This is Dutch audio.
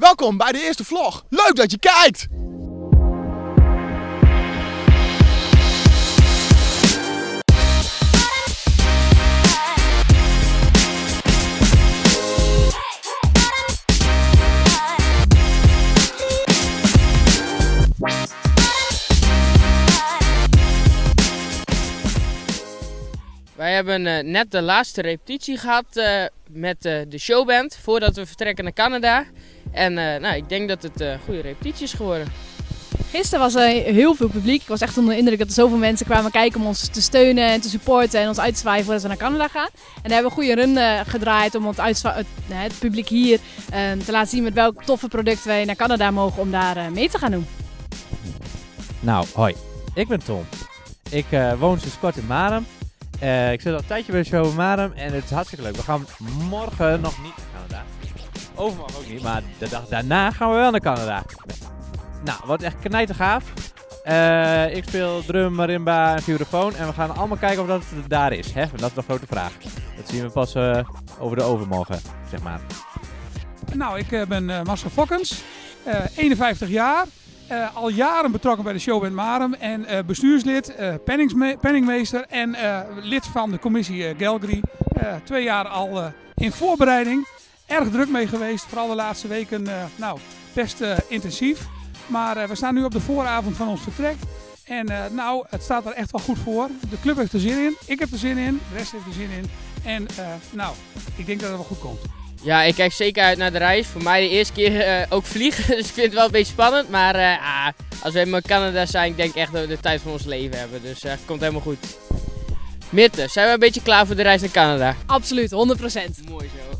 Welkom bij de eerste vlog. Leuk dat je kijkt! Wij hebben eh, net de laatste repetitie gehad eh, met eh, de showband voordat we vertrekken naar Canada. En eh, nou, ik denk dat het een goede repetitie is geworden. Gisteren was er heel veel publiek. Ik was echt onder de indruk dat er zoveel mensen kwamen kijken om ons te steunen en te supporten en ons uit te zwaaien voordat we naar Canada gaan. En daar hebben we een goede run eh, gedraaid om het, het, eh, het publiek hier eh, te laten zien met welk toffe product wij naar Canada mogen om daar eh, mee te gaan doen. Nou, hoi. Ik ben Tom. Ik eh, woon sinds kort in Marem. Eh, ik zit al een tijdje bij de show in Marem en het is hartstikke leuk. We gaan morgen nog niet naar Canada. Overmorgen ook niet, maar de dag daarna gaan we wel naar Canada. Nou, wordt echt knijtergaaf. Eh ik speel drum, marimba en vibrafoon en we gaan allemaal kijken of dat het daar is. Hè? Dat is de grote vraag. Dat zien we pas eh, over de overmorgen, zeg maar. Nou, ik eh, ben eh, Marcel Fokkens, eh, 51 jaar. al jaren betrokken bij de show in Marem en bestuurslid, penningmeester en lid van de commissie. Eh, twee jaar al in voorbereiding. Erg druk mee geweest, vooral de laatste weken eh, nou, best eh, intensief. Maar eh, we staan nu op de vooravond van ons vertrek. En eh, nou, het staat er echt wel goed voor. De club heeft er zin in, ik heb er zin in, de rest heeft er zin in. En eh, nou, ik denk dat het wel goed komt. Ja, ik kijk zeker uit naar de reis. Voor mij de eerste keer eh, ook vliegen, dus ik vind het wel een beetje spannend. Maar eh, ah, als we in Canada zijn, ik denk echt dat we de tijd van ons leven hebben. Dus het komt helemaal goed. Mitte, zijn we een beetje klaar voor de reis naar Canada? Absoluut, 100%. Mooi zo.